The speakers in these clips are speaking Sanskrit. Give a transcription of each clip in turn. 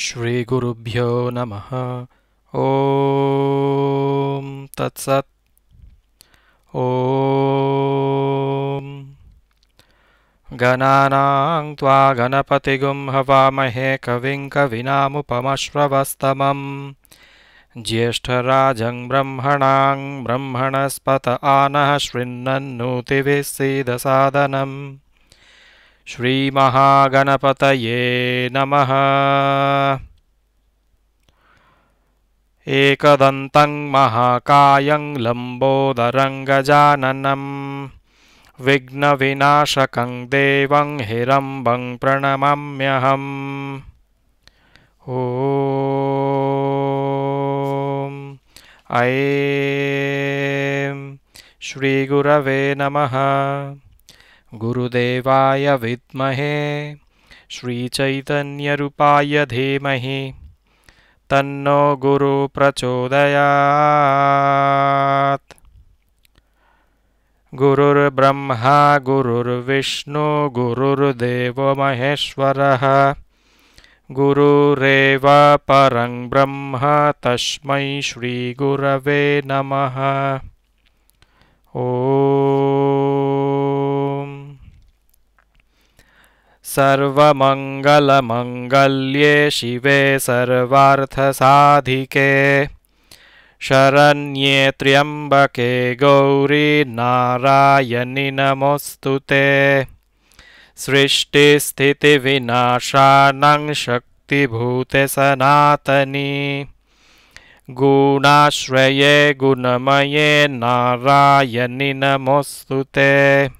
श्रीगुरुभ्यो नमः। ॐ तत्सत्। ॐ गणानां त्वा गणपतिगुं हवामहे कविं कविनामुपमश्रवस्तमं ज्येष्ठराजं ब्रह्मणां ब्रह्मणस्पत आनः शृण्वन्नोतिभिः सीदसादनम् श्रीमहागणपतये नमः। एकदन्तं महाकायं लम्बोदरं गजाननं विघ्नविनाशकं देवं हिरम्बं प्रणमाम्यहम्। ॐ ऐं। श्रीगुरवे नमः। गुरुदेवाय विद्महे, श्रीचैतन्यरूपाय धीमहि, तन्नो गुरुप्रचोदयात् गुरुर्ब्रह्मा, गुरुर्विष्णु गुरुर्देवमहेश्वरः गुरुरेव परं ब्रह्म, तस्मै श्रीगुरवे नमः। ॐ सर्वमङ्गलमङ्गल्ये शिवे सर्वार्थसाधिके। शरण्ये त्र्यम्बके गौरी नारायणि नमोऽस्तु ते। सृष्टिस्थितिविनाशानं शक्तिभूते सनातनी। गुणाश्रये गुणमये नारायणि नमोऽस्तु ते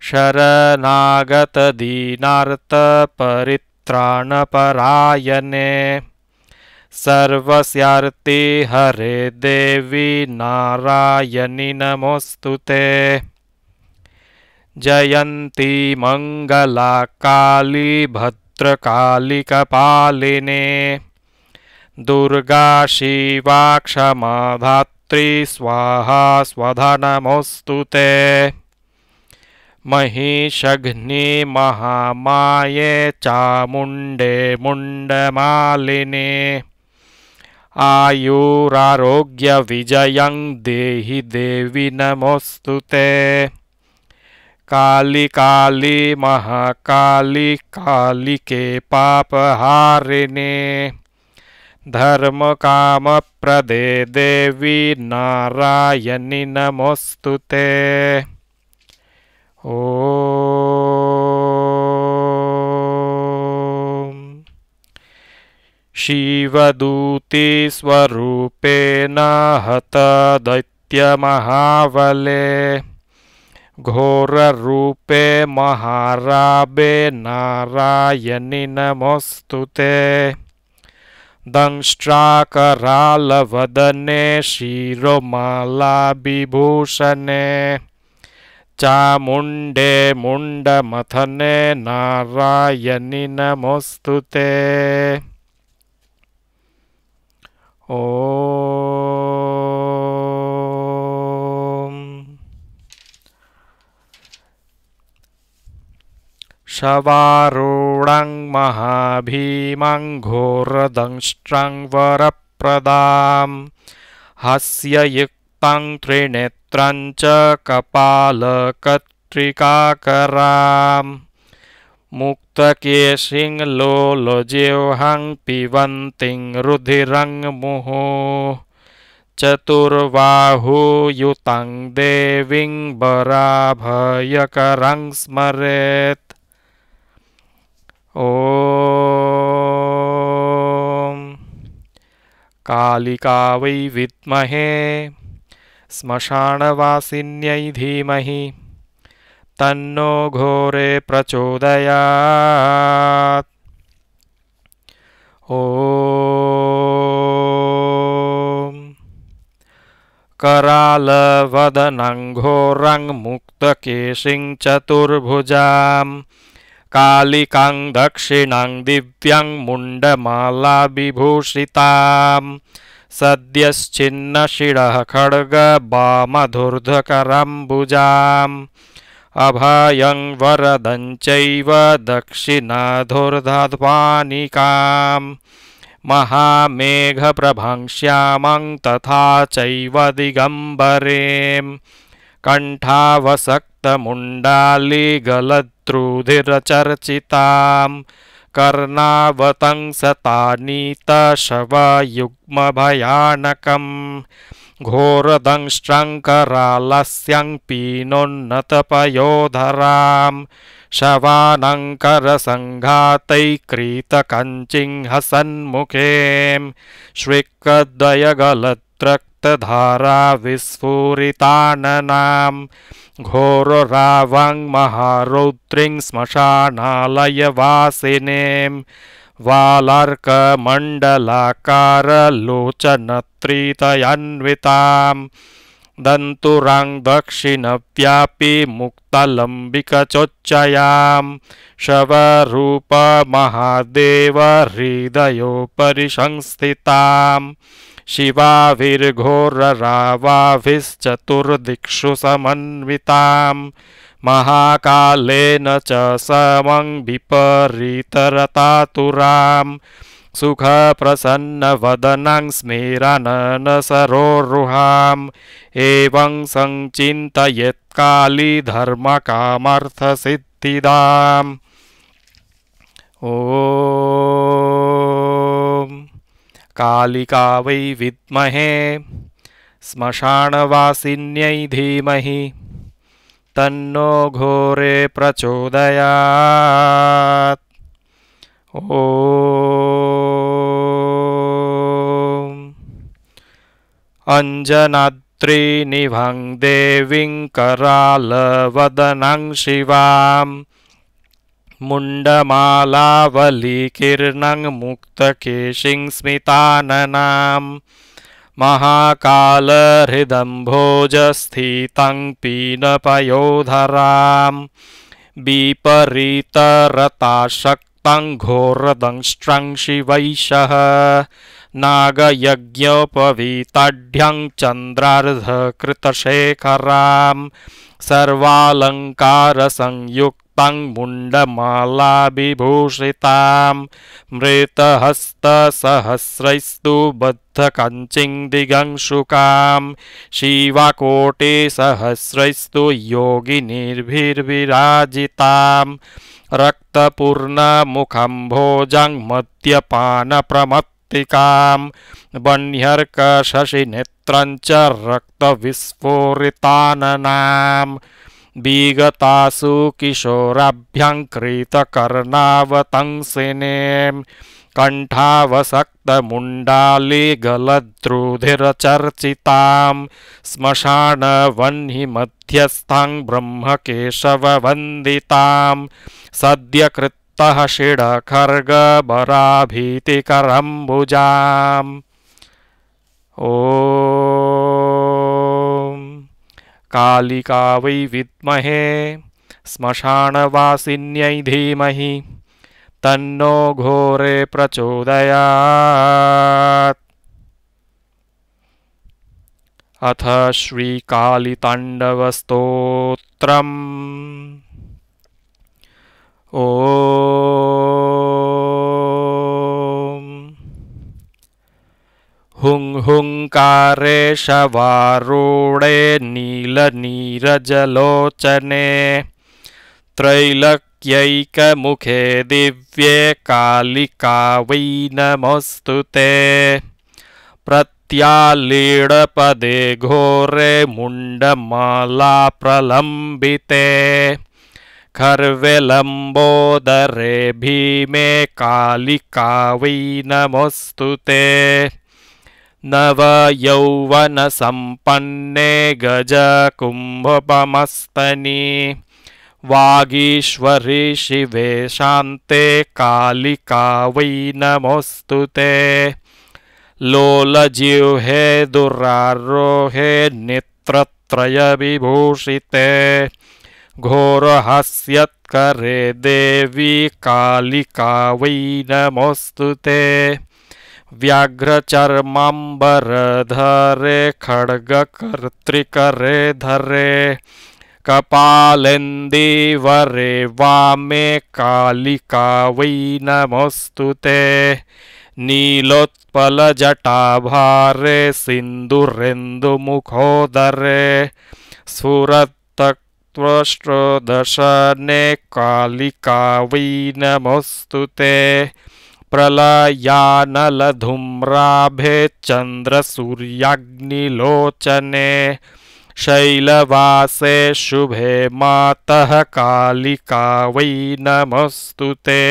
शरणागतदीनार्तपरित्राणपरायणे। सर्वस्यार्ति हरे देवी नारायणि नमोऽस्तु ते। जयन्ती मङ्गला काली भद्रकालिकपालिने। दुर्गा शिवा क्षमा स्वाहा स्वधा नमोऽस्तु ते। महिषघ्नि महामाये चामुण्डे मुण्डमालिने। आयुरारोग्यविजयं देहि देवि नमोऽस्तु ते। काली काली महाकाली कालिके पापहारिणे। धर्मकामप्रदे देवी नारायणि नमोऽस्तु ते। ॐ शिवदूतिस्वरूपेण हतदैत्यमहाबले घोररूपे महाराबे नारायणि नमोऽस्तु ते। दंष्ट्राकरालवदने शिरोमालाविभूषणे चामुण्डे मुण्डमथने नारायणि नमोऽस्तु ते। ॐ शवारूढं महाभीमं घोरदंष्ट्रं वरप्रदां हास्ययुक्तं त्रिनेत्रं च कपालकत्रिकाकरां। मुक्तकेशिं लोलजिह्वां पिबन्तीं रुधिरं मुहुः चतुर्बाहुयुतं देवीं वराभयकरं स्मरेत्। ॐ। कालिका वै विद्महे श्मशानवासिन्यै धीमहि। तन्नो घोरे प्रचोदयात्। ॐ। करालवदनं घोरं मुक्तकेशिं चतुर्भुजां कालिकां दक्षिणां दिव्यां मुण्डमालाविभूषितां सद्यश्चिन्नशिरः खड्गवामधूर्धकरम्बुजां अभयं वरदं चैव दक्षिणाधुर्धध्वानिकाम्। महामेघप्रभं श्यामं तथा चैव दिगम्बरें कण्ठावसक्तमुण्डालिगलद्रुधिरचर्चितां कर्णावतंसतानीतशवयुग्मभयानकम् घोरदंष्ट्रङ्करालस्यं पीनोन्नतपयोधरां शवानङ्करसङ्घातैक्रीतकञ्चिंहसन्मुखें श्विक्कद्वयगलत्रक्तधारा विस्फुरिताननां घोररावं महारौद्रिं श्मशानालयवासिनीं वालार्कमण्डलाकारलोचनत्रितयन्वितां दन्तुरां दक्षिणव्यापि मुक्तलम्बिकचोच्चयां शवरूपमहादेवहृदयोपरि संस्थितां शिवाभिर्घोररावाभिश्चतुर्दिक्षु समन्विताम् महाकालेन च समं विपरीतरतातुराम्। सुखप्रसन्नवदनां स्मेरननसरोरुहाम्। एवं सिद्धिदा ओ कालिका वै विद्महे। श्मशानवासिन्यै धीमहि। तन्नो घोरे प्रचोदयात्। ॐ। अञ्जनाद्रिनिभं देवीं करालवदनं शिवां मुण्डमालावलीकीर्णं मुक्तकेशिं स्मिताननां महाकालहृदम्भोजस्थितं पीनपयोधरां विपरीतरताशक्तं घोरदंष्ट्रं शिवैषः नागयज्ञोपवीताढ्यं मुण्डमालाविभूषितां मृतहस्तसहस्रैस्तु बद्धकञ्चिं दिगंशुकां शिवकोटिसहस्रैस्तु योगिनीर्भिर्विराजितां रक्तपूर्णमुखं भोजं मद्यपानप्रमत्तिकां बह्न्यर्कशशिनेत्रं च रक्तविस्फोरिताननां विगतासु किशोराभ्यङ्कृतकर्णावतंसिने कण्ठावसक्तमुण्डालिगलद्रुधिरचर्चितां श्मशानवह्निमध्यस्थां ब्रह्मकेशववन्दितां सद्यकृत्तः शिडखर्गभराभीतिकरम्बुजाम् ओ कालिका वै विद्महे श्मशानवासिन्यै धीमहि तन्नो घोरे प्रचोदयात्। अथ श्रीकालिताण्डवस्तोत्रम्। ॐ हुङ्कारे शवारूढे नीलनीरजलोचने त्रैलक्यैकमुखे दिव्ये कालिका वै नमोऽस्तु ते। प्रत्यालीडपदे घोरे मुण्डमाला प्रलम्बिते खर्वेलम्बोदरे भीमे कालिका वै नमोऽस्तु ते नवयौवनसम्पन्ने गजकुम्भपमस्तनि। वागीश्वरि शिवे शान्ते कालिका वै नमोऽस्तु ते। लोलजिह्वे दुरारोहे नेत्रत्रयविभूषिते। घोरहास्यत्करे देवी कालिका वै नमोऽस्तु ते व्याघ्रचर्माम्बरधरे, खड्गकर्त्रिकरे, धरे, कपालेन्दीवरे, वामे कालिका वै नमोऽस्तु ते। नीलोत्पलजटाभारे, सिन्दुरेन्दुमुखोदरे स्फुरत्तत्वष्टदशने कालिका वै नमोऽस्तु ते। प्रलयानलधूम्राभे चन्द्रसूर्याग्निलोचने शैलवासे शुभे मातः कालिका वै नमोऽस्तु ते।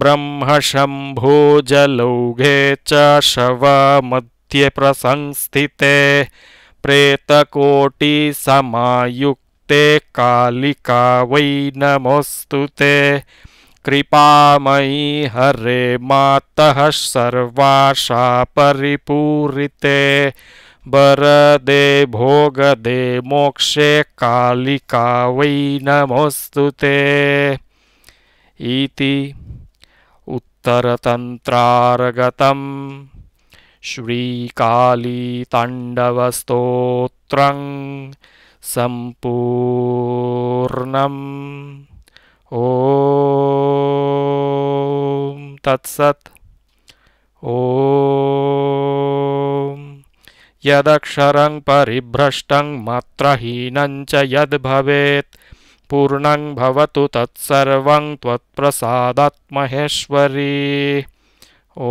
ब्रह्मशम्भोजलौघे च शवमध्ये प्रसंस्थिते प्रेतकोटिसमायुक्ते कालिका वै नमोऽस्तु ते कृपामयी हरे मातः सर्वाशा परिपूरिते। वरदे भोगदे मोक्षे कालिका वै नमोऽस्तु ते। इति उत्तरतन्त्रार्गतं श्रीकालीताण्डवस्तोत्रं ॐ तत्सत् ॐ यदक्षरं परिभ्रष्टं मात्रहीनं च यद्भवेत् पूर्णं भवतु तत्सर्वं त्वत्प्रसादात् महेश्वरी ॐ